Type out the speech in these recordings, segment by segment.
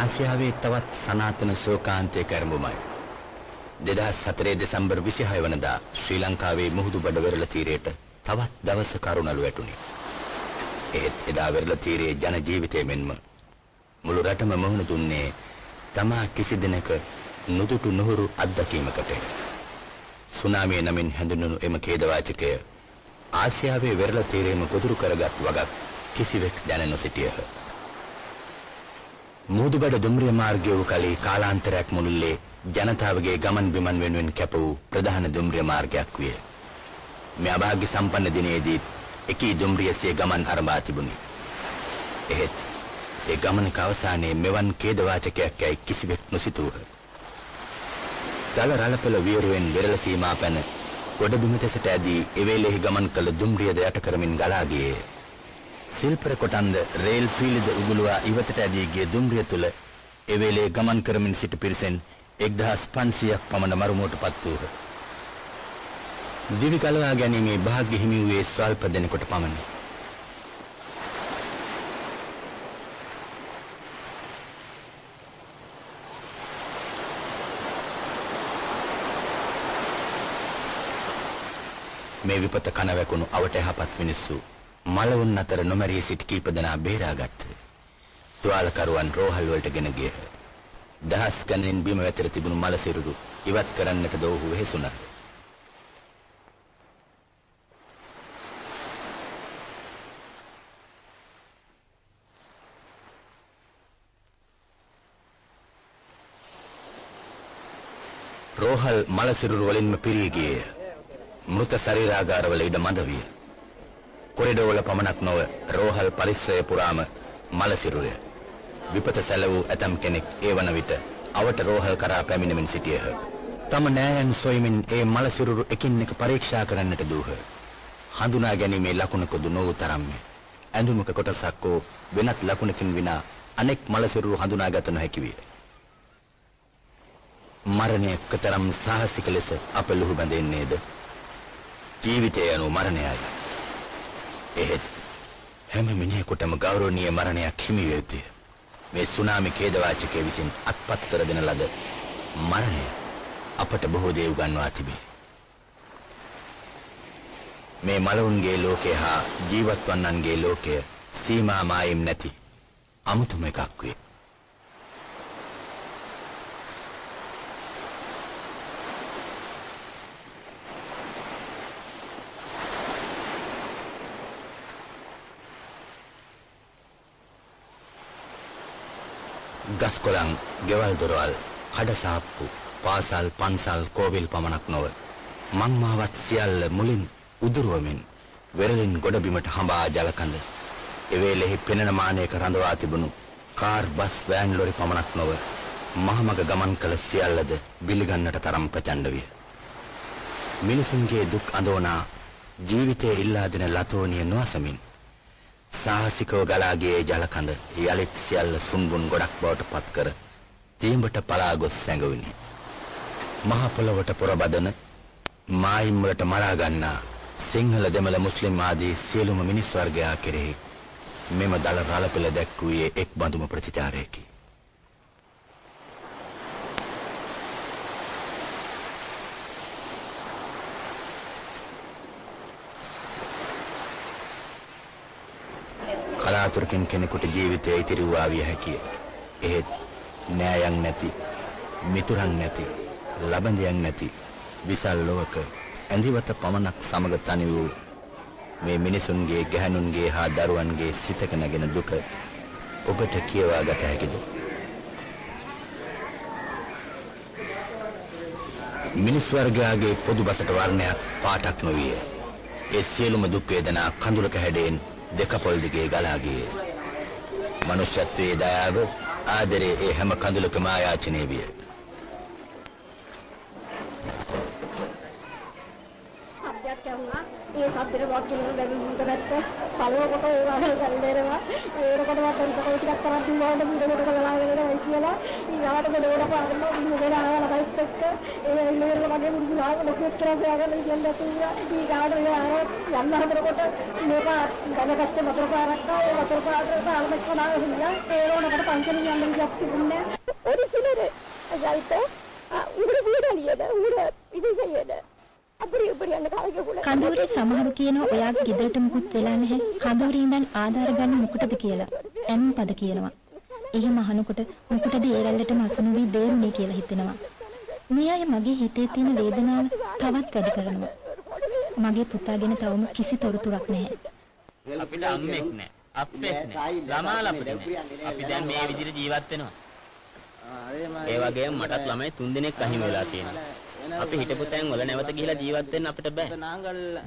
ආසියාවේ තවත් සනාතන ශෝකාන්තයක ආරම්භමයි. 2004 දෙසැම්බර් 26 වනදා ශ්‍රී ලංකාවේ මුහුදුබඩ වෙරළ තීරයට තවත් දවස කරුණලු වැටුණි. ඒත් එදා වෙරළ තීරයේ ජන ජීවිතය මෙන්ම මුළු රටම මුහුණ දුන්නේ තමා කිසි දිනක නුදුටු නුහුරු අත්දැකීමකට. සුනාමිය නමින් හැඳින්වුණු එම ඛේදවාචකය ආසියාවේ වෙරළ තීරයේම ගොදුරු කරගත් වගක් කිසිවෙක් දැන නොසිටියහ. මුහුදුබඩ දුම්රිය මාර්ගය වූ කලී කාලාන්තරයක් මුළුල්ලේ ජනතාවගේ ගමන් බිමන් වෙනුවෙන් කැප වූ ප්‍රධාන දුම්රිය මාර්ගයක් විය. මේ අභාග්‍ය සම්පන්න දිනේදී එකී දුම්රියසේ ගමන් අරඹා තිබුණි. එහෙත් ඒ ගමනක අවසානයේ මෙවන් ඛේදවාචකයක් යයි කිසිවෙක් නොසිතූහ. දල රළපළ වියරුවෙන් වෙරළ සීමා පැන ගොඩබිම දෙසට ඇදී එවේලෙහි ගමන් කළ දුම්රියද යට කරමින් ගලා ගියේ. සිල්පර කොටන්ද රේල් පීලිද උගුලුවා ඉවතට ඇදී ගිය දුම්රිය තුල එවේලේ ගමන් කරමින් සිට පිරිසෙන් 1500ක් පමණ මරුමුවට පත් වූහ. දිවි කලවා ගැනීමේ වාග්ය හිමි වූයේ ස්වල්ප දෙනෙකුට පමණි. මේ විපත කන වැකුණු අවට යහපත් මිනිස්සු මලවුන් අතර නොමැරී සිට කීප දෙනා බේරාගත්. තුවාලකරුවන් රෝහල් වලට ගෙන ගියහ. දහස් ගණනින් බිම වැතර තිබුණු මල සිරුරු ඉවත් කරන්නට දෝහු වෙහෙසුණා. රෝහල් මල සිරුරු වලින්ම පිරී ගියේය. මෘත ශරීරාගාරවල ඉඩ මඳ විය. කොරිඩෝවල පමණක් නොව රෝහල් පරිසරය පුරාම මල සිරුරය. විපත සැල වූ ඇතම් කෙනෙක් ඒ වන විට අවට රෝහල් කරා පැමිණෙමින් සිටියහ. තම නෑයන් සොයමින් ඒ මල සිරුරු එකින් එක පරීක්ෂා කරන්නට දූහ. හඳුනා ගැනීමේ ලකුණකුදු නොවූ තරම්ය. ඇඳුමක කොටසක් හෝ වෙනත් ලකුණකින් විනා අනෙක් මල සිරුරු හඳුනාගත නොහැකි විය. මරණය කතරම් සාහසික ලෙස අප ලුහු බැඳෙන්නේද? ජීවිතය යනු මරණයයි. එහෙත් හැම මිනිහෙකුටම ගෞරවනීය මරණයක් හිමි විය යුතුය. මේ සුනාමි ඛේදවාචකයේ විසින් අත්පත් කර දෙන ලද මරණය අපට බොහෝ දේ උගන්වා තිබේ. මේ මලවුන්ගේ ලෝකය හා ජීවත් වන්නන්ගේ ලෝකය සීමා මායිම් නැති අමුතුම එකක් වේ. ගස්කොළන්, ගෙවල් දොරවල්, කඩසාප්පු, පාසල්, පන්සල්, කෝවිල් පමණක් නොව මංමාවත් සියල්ල මුලින් උදුරුවමින් වෙරළින් ගොඩබිමට හඹා ජලකඳ එවේලෙහි පෙනෙන මානයක රඳවා තිබුණු කාර් බස් වෑන් ලොරි පමණක් නොව මහමග ගමන් කළ සියල්ලද බිලිගන්නට තරම් ප්‍රචණ්ඩ විය. මිනිසුන්ගේ දුක් අඳෝනා ජීවිතය ඉල්ලා දෙන ලතෝනිය නොසමින් සාහසිකව ගලාගේ ජලකඳ යළිත් සියල්ල සුන්බුන් ගොඩක් බවට පත් කර තීඹට පලා ගොස් සැඟවිනි. මහ පොළවට පොරබදන මායිම් වලට මරා ගන්නා සිංහල දෙමළ මුස්ලිම් ආදී සියලුම මිනිස් වර්ගයා කෙරෙහි මෙම දල රළපෙළ දැක්වුවේ එක් බඳුම ප්‍රතිචාරයකි. කලාතුරකින් කෙනෙකුට ජීවිතය ඉතිරි වූ ආවිය හැකිය. එහෙත් නෑයන් නැති, මිතුරන් නැති, ලබඳයන් නැති විසල් ලොවක ඇඳිවත පමණක් සමග තනි වූ මේ මිනිසුන්ගේ ගැහැණුන්ගේ හා දරුවන්ගේ සිතක නැගෙන දුක ඔබට කියවා ගත හැකිද? මිනිස් වර්ගයාගේ පොදු බසට වර්ණයක් පාටක් නොවිය. ඒ සියලුම දුක් වේදනා කඳුලක හැඩයෙන් දෙකපොල් දිගේ ගලා ගියේ. මනුෂ්‍යත්වයේ දයාව ආදරේ ඒ හැම කඳුලකම ආයාචනය විය. ඒ සබ්දෙට වක් කියලා බැලුම් මුන්ට ගත්ත. පළවකට ඒ වගේ සැල්ලේනවා. ඒකට වත් උන්ට කොයි ටිකක් කරන් දුන්නාට මුදලට ගලාගෙන ඉනවා කියලා. ඊගාට මෙලොවට පාරම මුදල ආවලා බයික් එක්ක ඒ ඉල්ලේර වගේ මුදු ආව ලොකුත් කරලා ගියාගෙන ඉන්න තියා. ඊගාට ඒ ආව යන්න හදනකොට මේක ගමකස්සේ වතුර පාරක් ආවා. ඒ වතුර පාරට ආලමක් කනවා හින්දා ඒ වුණකට පන්සලින් යන්න ගියක් තිබුණේ. ഒരു சிலர் அதாவது உங்களோட வீடு அழியத உங்களோட இது செய்யத කඳුරේ සමහරු කියනවා ඔයාගේ ගෙදරට මුකුත් වෙලා නැහැ. කඳුරේ ඉඳන් ආධාර ගන්න මුකටද කියලා. එම් පද කියනවා. එහෙම අහනකොට මුකටද ඒ රැල්ලටම අසුණු වී බේරුනේ කියලා හිතෙනවා. මේ අය මගේ හිතේ තියෙන වේදනාව තවත් වැඩි කරනවා. මගේ පුතා ගැන තවම කිසි තොරතුරක් නැහැ. අපිට අම්මෙක් නැහැ. අප්පෙක් නැහැ. ළමා ලපට නැහැ. අපි දැන් මේ විදිහට ජීවත් වෙනවා. ඒ වගේම මටත් ළමයි 3 දෙනෙක් අහිමි වෙලා තියෙනවා. අපි හිටපු තැන් වල නැවත ගිහිලා ජීවත් වෙන්න අපිට බෑ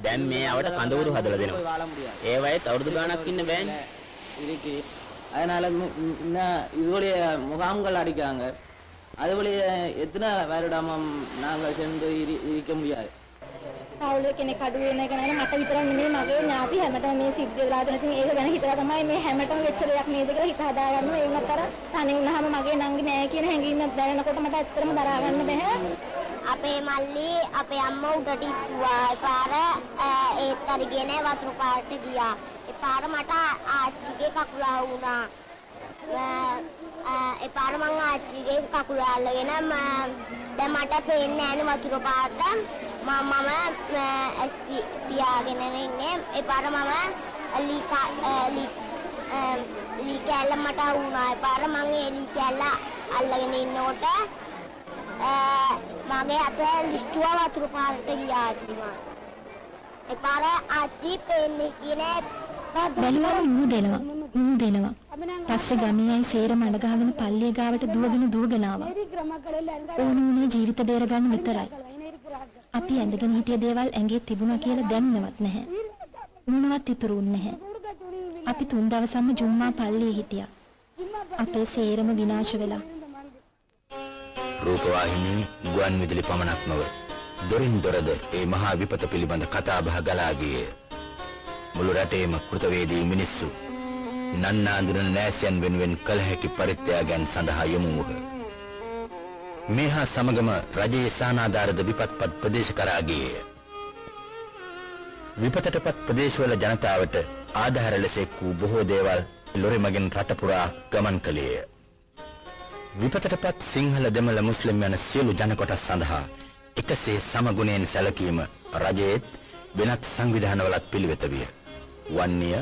දැන් මේ අවට කඳවුරු හදලා දෙනවා ඒ වයත් අවුරුදු ගාණක් ඉන්න බෑනේ இருக்கு அதனால மு- ம், இன்னும் இதுபோல முகாம்கள் அடிக்காங்க அதுபோல எத்தனை வருடமும் நாங்கள் சென்று இரு இருக்க முடியாது පවුලේ කෙනෙක් අඩු වෙන එක නේද? මට විතරක් නෙමෙයි මගේ ඥාති හැමතැනම මේ සිද්ධ වෙලා තියෙන ඉතින් ඒක ගැන හිතලා තමයි මේ හැමතැනම වෙච්ච දෙයක් නේද කියලා හිත හදාගන්න. ඒ මතර තනි වුණාම මගේ නංගි නෑ කියන හැඟීමක් දැනෙනකොට මට ඇත්තටම දරා ගන්න බැහැ අපේ මල්ලි අපේ අම්මා උඩට ඉස්සුවා. පාර ඒත් අරගෙන වතුර පාරට ගියා. ඒ පාර මට ආච්චිගේ කකුල වුණා. ඒ පාර මං ආච්චිගේ කකුල අල්ලගෙන ම- දැන් මට පේන්නේ නැහැ වතුර පාරට. මම මම පියාගෙන ඉන්නේ ඒ පාර මම ලී ලී ලී කෑල්ල මට වුණා ඒ පාර මං ඒ ලී කෑල්ල අල්ලගෙන ඉන්නකොට මගේ අත ලිස්ටුව වතුර පාරට ගියා අතිමා. ඒ පාර අති පෙන්නේ කියන්නේ බැලුවම මූ දෙනවා. මූ දෙනවා. පස්සේ ගමේ අය සේරම අඬ ගහගෙන පල්ලිය ගාවට දුවගෙන දුවගෙන ආවා. ඕන උනේ ජීවිත බේරගන්න විතරයි. අපි ඇඳගෙන හිටිය දේවල් ඇඟේ තිබුණා කියලා දැන්නවත් නැහැ. මොනවත් ඉතුරු වුණේ නැහැ. අපි තුන් දවසක්ම ජුම්මා පල්ලියේ හිටියා. අපේ සේරම විනාශ වෙලා. රූපවාහිනී ගුවන් විදුලි පමණක් නොව දොරින් දොරද ඒ මහා විපත පිළිබඳ කතාබහ ගලා ගියේ මුළු රටේම කෘතවේදී මිනිස්සු නන්නාඳුන නෑසයන් වෙනුවෙන් කළ හැකි පරිත්‍යාගයන් සඳහා යොමු වූහ මේ හා සමගම රජයේ සානාධාරද විපත්පත් ප්‍රදේශ කරා ගියේය විපතටපත් ප්‍රදේශවල ජනතාවට ආධාර ලෙස එක් වූ බොහෝ දේවල් ලොරි මගින් රට පුරා ගමන් කළේය විපතටපත් සිංහල දෙමළ මුස්ලිම් යන සියලු ජන කොටස් සඳහා එකසේ සමගුණයෙන් සැලකීම රජයේත් වෙනත් සංවිධානවලත් පිළිවෙත විය. වන්නිය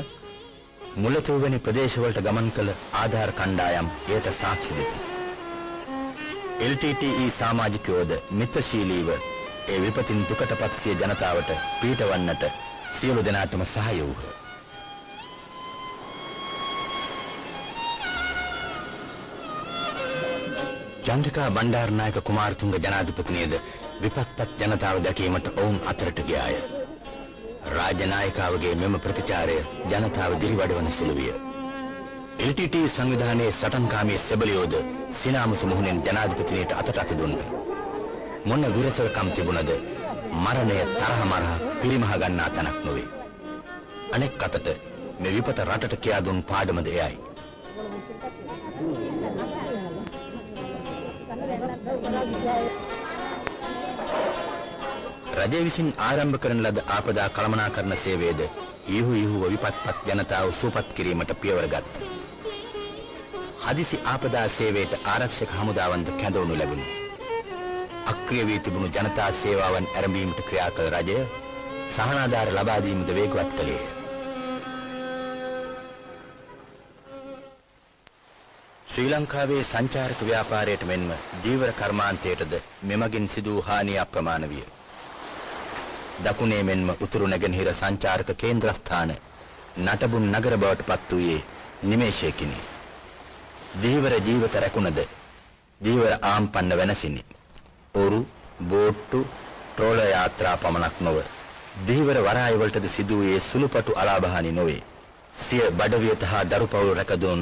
මුලතුවැනි ප්‍රදේශවලට ගමන් කළ ආධාර කණ්ඩායම් එයට සාක්ෂි දෙති. LTTE සමාජිකයෝද මිත්‍රශීලීව ඒ විපතින් දුකටපත් සිය ජනතාවට පීටවන්නට සියලු දෙනාටම සහාය වූහ. චන්ද්‍රිකා බණ්ඩාරනායක කුමාරතුංග ජනාධිපතිනියද විපත්පත් ජනතාව දැකීමට ඔවුන් අතරට ගියාය. රාජනායකාවගේ මෙම ප්‍රතිචාරය ජනතාව දිරිවඩවන සුළු විය. LTT සංවිධානයේ සටන්කාමී සෙබලියෝද සිනාමුසු මුහුණෙන් ජනාධිපතිනියට අතට අත දුන්න. මොන විරසකම් තිබුණද මරණය තරහ මරහ පිරිමහ ගන්නා තැනක් නොවේ. අනෙක් අතට මේ විපත රටට කියා දුන් පාඩමද එයයි. රජය විසින් ආරම්භ කරන ලද ආපදා කළමනාකරණ සේවයද ඉහු ඉහුව විපත්පත් ජනතාව සූපත් කිරීමට පියවර ගත්තා. හදිසි ආපදා සේවයට ආරක්ෂක හමුදාවන්ද කැඳවනු ලැබුණි. අක්‍රිය වී තිබුණු ජනතා සේවාවන් ආරම්භීමට ක්‍රියා කළ රජය සහනාධාර ලබා දීමද වේගවත් කළේය. ශ්‍රී ලංකාවේ සංචාරක ව්‍යාපාරයට මෙන්ම ජීවර කර්මාන්තයටද මෙමගින් සිදු වූ හානිය අප්‍රමාණ විය. දකුණේ මෙන්ම උතුරු නැගෙනහිර සංචාරක කේන්ද්‍රස්ථාන නටබුන් නගර බවට පත් වූයේ නිමේෂයකිනි. දීවර ජීවිත රැකුණද දීවර ආම්පන්න වෙනසිනි. ඔරු බෝට්ටු ට්‍රෝල යාත්‍රා පමණක් නොව දීවර වරාය වලටද සිදු වූයේ සුළුපටු අලාභහානි නොවේ. සිය බඩවියත හා දරුපවුල් රැකදුන්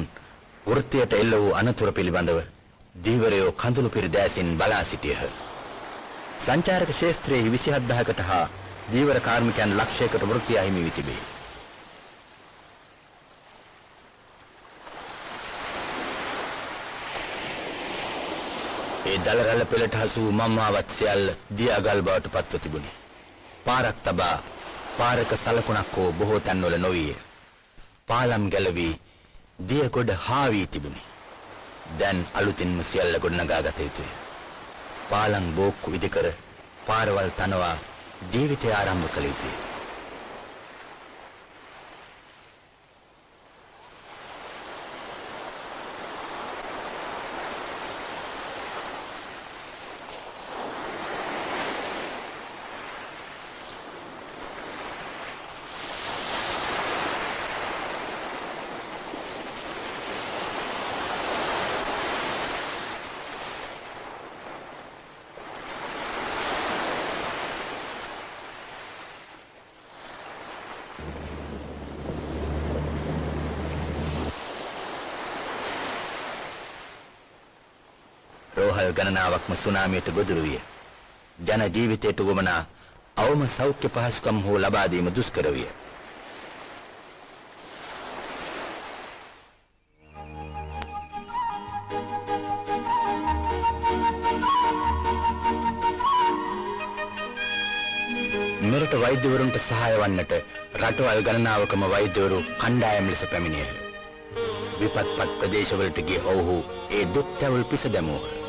වෘත්තියට එල්ල වූ අනතුර පිළිබඳව දීවරයෝ කඳුළු පිරිදෑසින් බලා සිටියහ. සංචාරක ශේත්‍රයේ 27000කට හා දීවර කාර්මිකයන් ලක්ෂයකට වෘත්තිය අහිමි වී තිබේ. ඒ දලරැල්ල පෙළට හසු වූ මම්මාවත් සියල්ල දියාගල් බවට පත්ව තිබුණි. පාරක් තබා පාරක සලකුණක් හෝ බොහෝ තැන්වල නොවිය. පාලම් ගැලවී දිය ගොඩ හාවී තිබුණි. දැන් අලුතින්ම සියල්ල ගොඩනගා ගත යුතුය. පාලම් බෝක්කු ඉදිකර පාරවල් තනවා ජීවිතය ආරම්භ කළ යුතුය. රෝහල් ගණනාවක්ම සුනාමියට ගොදුරු විය. ජන ජීවිතයට උවමනා අවම සෞඛ්‍ය පහසුකම් හෝ ලබා දීම දුෂ්කර විය. මෙරට වෛද්‍යවරුන්ට සහාය වන්නට රටවල් ගණනාවකම වෛද්‍යවරු කණ්ඩායම් ලෙස පැමිණියහ. විපත්පත් ප්‍රදේශවලට ගිය ඔවුහු ඒ දුක් තැවුල් පිස දැමූහ.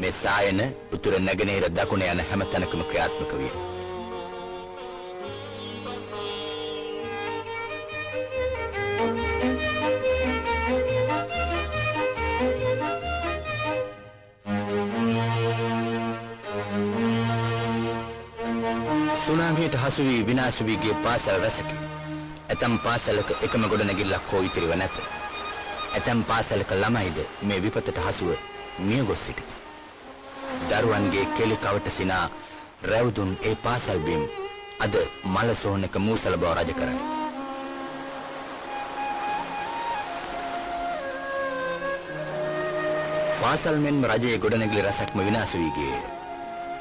මේ සායන උතුර නැගෙනහිර දකුණ යන හැම තැනකම ක්‍රියාත්මක විය. සුනාමියට හසු වී විනාශ වී ගිය පාසල් රැසකි. ඇතම් පාසලක එකම ගොඩනැගිල්ලක් හෝ ඉතිරිව නැත. ඇතැම් පාසලක ළමයිද මේ විපතට හසුව මිය ගොස් සිටිති. දරුවන්ගේ කෙලි කවට සිනා රැවුදුන් ඒ පාසල් බිම් අද මල සෝනක මූසල බව රජ කරයි. පාසල් මෙන්ම රජයේ ගොඩනැගිලි රැසක්ම විනාශ වී ගියේය.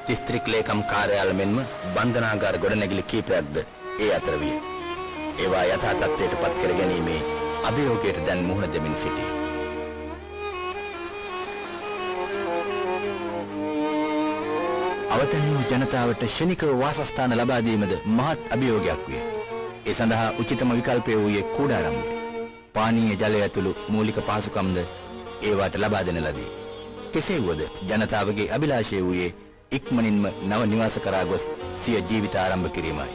දිස්ත්‍රික් ලේකම් කාර්යාල මෙන්ම බන්ධනාගාර ගොඩනැගිලි කීපයක්ද ඒ අතර විය. ඒවා යථා තත්ත්වයට පත් කර ගැනීමේ අභියෝගයට දැන් මුහුණ දෙමින් සිටී. අවතන් වූ ජනතාවට ෂණිකව වාසස්ථාන ලබා දීමද මහත් අභියෝගයක් විය. ඒ සඳහා උචිතම විකල්පය වූයේ කූඩාරම්ය. පානීය ජලය ඇතුළු මූලික පහසුකම්ද ඒවාට ලබා දෙන ලදී. කෙසේ වුවද ජනතාවගේ අභිලාෂය වූයේ ඉක්මනින්ම නව නිවාස කරා ගොස් සිය ජීවිත ආරම්භ කිරීමයි.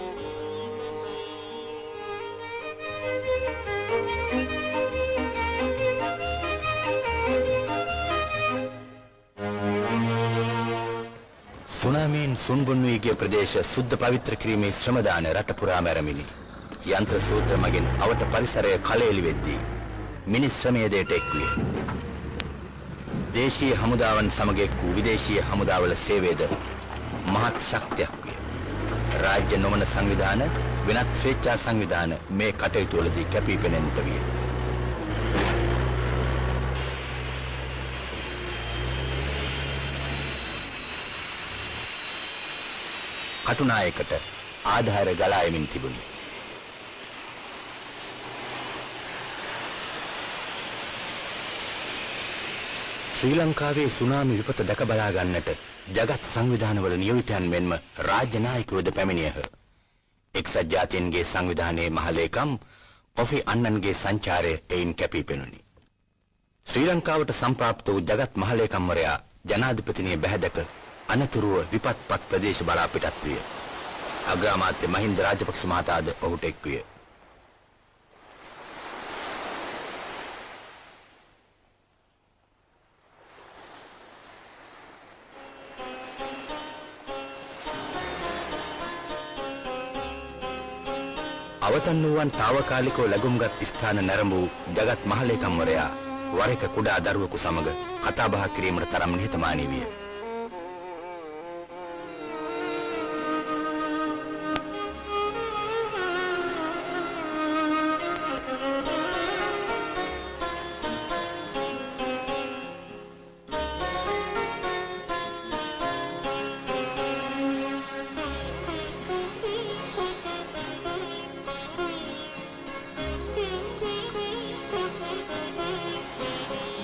සුනාමීන් සුන්බුන් වී ගිය ප්‍රදේශ සුද්ධ පවිත්‍ර කිරීමේ ශ්‍රමදාන රට පුරාම ඇරමිනි. යන්ත්‍ර සූත්‍ර මගින් අවට පරිසරය කලෙලි වෙද්දී මිනිස් ශ්‍රමයේදයට එක්විය. දේශීය හමුදාවන් සමග එක් වූ විදේශීය හමුදාවල සේවයද මහත් ශක්තියක් විය. රාජ්‍ය නොවන සංවිධාන වෙනත් ස්වේච්ඡා සංවිධාන මේ කටයුතු වලදී කැපී පෙනෙන්නට විය. කටුනායකට ආධාර ගලා එමින් තිබුණි. ශ්‍රී ලංකාවේ සුනාමි විපත දැක බලා ගන්නට ජගත් සංවිධානවල නියමිතයන් මෙන්ම රාජ්‍ය නායකයෝද පැමිණියහ. එක්සත් ජාතීන්ගේ සංවිධානයේ මහලේකම් කොෆි අන්නන්ගේ සංචාරය එයින් කැපී පෙනුනි. ශ්‍රී ලංකාවට සම්ප්‍රාප්ත වූ ජගත් මහලේකම්වරයා ජනාධිපතිනිය බැහැදක අනතුරුව විපත්පත් ප්‍රදේශ බලා පිටත් විය. අග්‍රාමාත්‍ය මහින්ද රාජපක්ෂ මහතාද ඔහුට එක් විය. අවතන් වූවන් తాවකාලිකව ලැබුම්ගත් ස්ථාන නැරඹූ జగත් මහලේකම්වරයා වර එක කුඩා දරුවෙකු සමග කතා බහ කිරීමට තරම් නිහතමානී විය.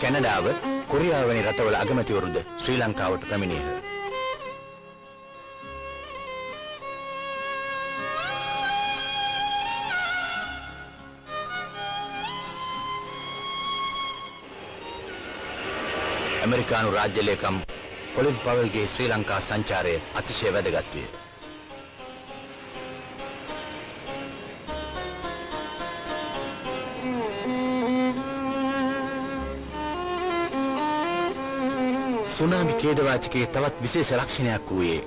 කැනඩාව කොරියාව වැනි රටවල අගමැතිවරුද ශ්‍රී ලංකාවට පැමිණියහ. ඇමරිකානු රාජ්‍ය ලේකම් කොලින් පවල්ගේ ශ්‍රී ලංකා සංචාරය අතිශය වැදගත් විය. සුනාමි ඛේදවාචකයේ තවත් විශේෂ ලක්ෂණයක් වූයේ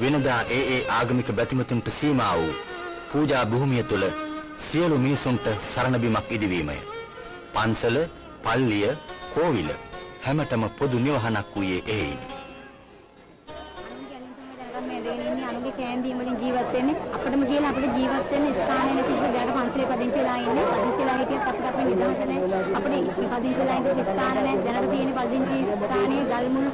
වෙනදා ඒ ඒ ආගමික බැතිමතුන්ට සීමා වූ පූජා භූමිය තුල සියලු මිනිසුන්ට සරණ බිමක් ඉදිවීමය. පන්සල, පල්ලිය, කෝවිල හැමතම පොදු නිවහනක් වූයේ එයිනි. ඉන්නේ අනුගේ කෑම්බීම් වලින් ජීවත් වෙන්නේ අපිටම කියලා අපිට ජීවත් වෙන්න ස්ථානය නැති නිසා දැනට පන්සලේ පදිංචි වෙලා ඉන්නේ පදිංචි වෙලා හිටියත් අපිට අපේ නිදහස නැහැ අපිට පදිංචි වෙලා ඉන්න ස්ථාන නැහැ දැනට තියෙන පදිංචි ස්ථානයේ ගල්මුණු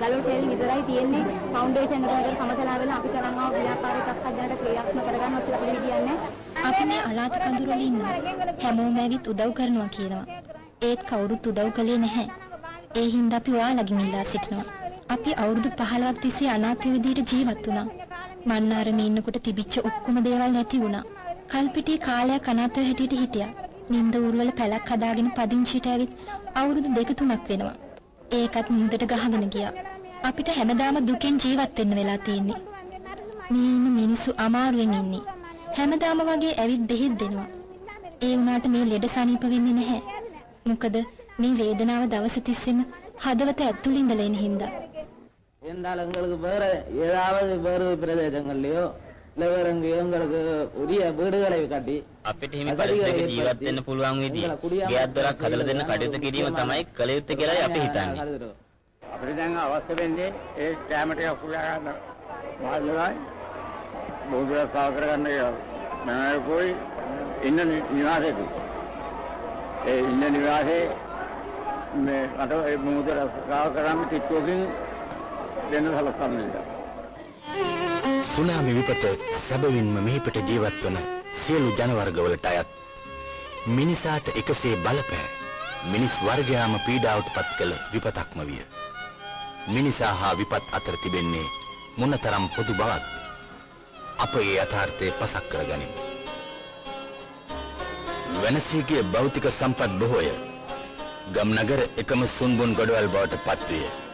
ගලවල් තෙල් විතරයි තියෙන්නේ ෆවුන්ඩේෂන් එක විතර සමතලා වෙලා අපි තරම් ආව ව්‍යාපාර එකක් දැනට ක්‍රියාත්මක කරගන්නවත් අපිට විදියන්නේ අපි මේ අලාජ කඳුරු වල ඉන්නවා. හැමෝම ඇවිත් උදව් කරනවා කියනවා. ඒත් කවුරුත් උදව් කළේ නැහැ. ඒ හින්දා අපි ඔයාලගෙන් ඉල්ලා සිටිනවා. අපි අවුරුදු 15ක් තිස්සේ අනාථ විදියට ජීවත් වුණා. මන්නාරමේ ඉන්නකොට තිබිච්ච ඔක්කොම දේවල් නැති වුණා. කල්පිටිය කාලයක් අනාථව හැටියට හිටියා. නින්ද ඌරුවල පැලක් හදාගෙන පදිංචිට ඇවිත් අවුරුදු දෙක තුනක් වෙනවා. ඒකත් මුහුදට ගහගෙන ගියා. අපිට හැමදාම දුකෙන් ජීවත් වෙන්න වෙලා තියෙන්නේ. මේ ඉන්න මිනිස්සු අමාරුවෙන් ඉන්නේ. හැමදාම වගේ ඇවිත් බෙහෙත් දෙනවා. ඒ වුණාට මේ ලෙඩ සනීප වෙන්නේ නැහැ. මොකද මේ වේදනාව දවස් තිස්සෙම හදවත ඇතුළේ ඉඳලා එන හින්දා. இருந்தாலும் எங்களுக்கு வேற ஏதாவது வேறு பிரதேசங்கள்லயோ இல்ல வேற எங்கேயோ எங்களுக்கு உரிய வீடுகளை கட்டி අපිට හිමි පරිසරයක ජීවත් වෙන්න පුළුවන් විදිය ගෙයක් දොරක් හදලා දෙන්න කටයුතු කිරීම තමයි කළ යුත්තේ කියලායි අපි හිතන්නේ. කළදරෝ. අපිට දැන් අවශ්‍ය වෙන්නේ ඒ කැම ටික කුලා ගන්න මාළලයි බෝධිය සාව කරගන්න මම කොයි ඉන්න නි- නිවාසෙදී ඒ ඉන්න නිවාසේ මේ අත ඒ බෝධිය සාව කරන්න කිට්ටුවකින් දෙන්න සලසන්නේ සුනාමි විපත සැබවින්ම මෙහිපට ජීවත් වන සියලු ජනවර්ගවලට අයත් මිනිසාට එකසේ බලපෑ මිනිස් වර්ගයාම පීඩාවට පත් කළ විපතක්ම විය. මිනිසා හා විපත් අතර තිබෙන්නේ මොනතරම් පොදු බවත් අප ඒ යථාර්ථය පසක් කරගනිමු. වෙනසීගේ භෞතික සම්පත් බොහෝය. ගම්නගර එකම සුන්බුන් ගොඩවල් බවට පත්විය.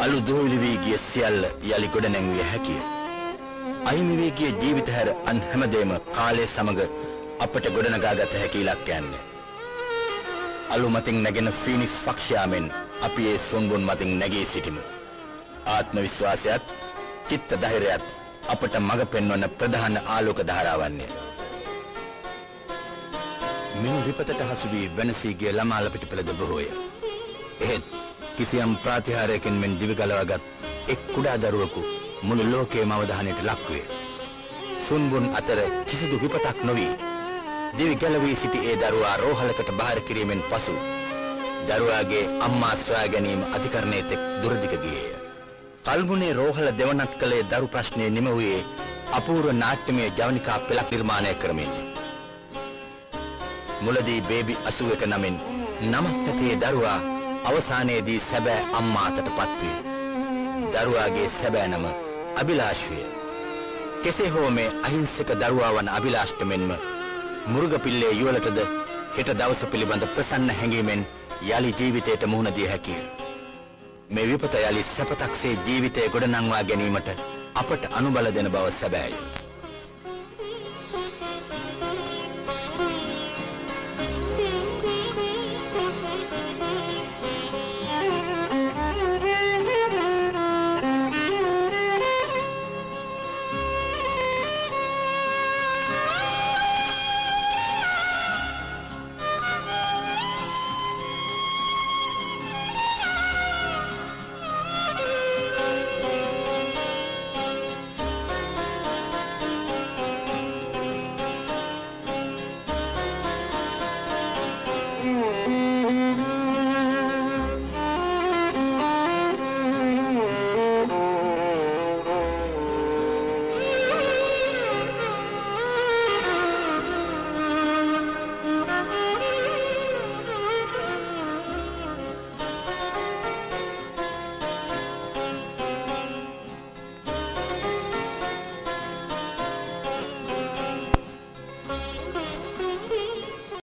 අලු දුහවිලි වී ගිය සියල්ල යළි ගොඩ නැංවිය හැකිය. අහිමි වී ගිය ජීවිත හැර අන් හැමදේම කාලය සමග අපට ගොඩනගාගත හැකි ඉලක්කයන්නේ. අලු මතින් නැගෙන ෆීනික්ස් පක්ෂයාමෙන් අපි ඒ සුන්බුන් මතින් නැගී සිටිමු. ආත්ම විශ්වාසයත් චිත්ත ධෛර්යයත් අපට මඟ පෙන්වන ප්‍රධාන ආලෝක ධාරාවන්ය. මෙම විපතට හසු වී වෙනසීගේ ළමා ලපිටිපළද බොහෝය. එහෙත් කිසියම් ප්‍රාතිහාරයකින් මෙන් දිවිගලවාගත් එක් කුඩා දරුවෙකු මුළු ලෝකයේම අවධානයට ලක්වේ. සුන්බුන් අතර කිසිදු විපතක් නොවී දිවි ගැලවී සිටි ඒ දරුවා රෝහලකට බාර කිරීමෙන් පසු දරුවාගේ අම්මා සොයා ගැනීම අධිකරණයේ තෙක් දුරදිග ගියේය. කල්මුනේ රෝහල දෙවනත් කළේ දරු ප්‍රශ්නය නිම වූයේ අපූර්ව නාට්‍යමය ජවනිකා පෙළක් නිර්මාණය කරමින්ය. මුලදී බේබි 81 නමින් නමක් නැති ඒ දරුවා අවසානයේදී සැබෑ අම්මා අතට පත්විය. දරුවාගේ සැබෑ නම අභිලාෂය. කෙසේ හෝ මේ අහිංසක දරුවා වන අභිලාෂ්ට මෙන්ම මුර්ගපිල්ලේ යුවලටද හෙට දවස පිළිබඳ ප්‍රසන්න හැඟීමෙන් යලි ජීවිතයට මුහුණ දිය හැකිය. මේ විපත යලි සැපතක්සේ ජීවිතය ගොඩනංවා ගැනීමට අපට අනුබල දෙන බව සැබෑය.